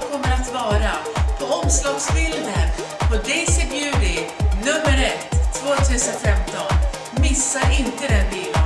jag kommer att vara på omslagsbilden på Daisy Beauty nummer 1 2015. Missa inte den bilagan.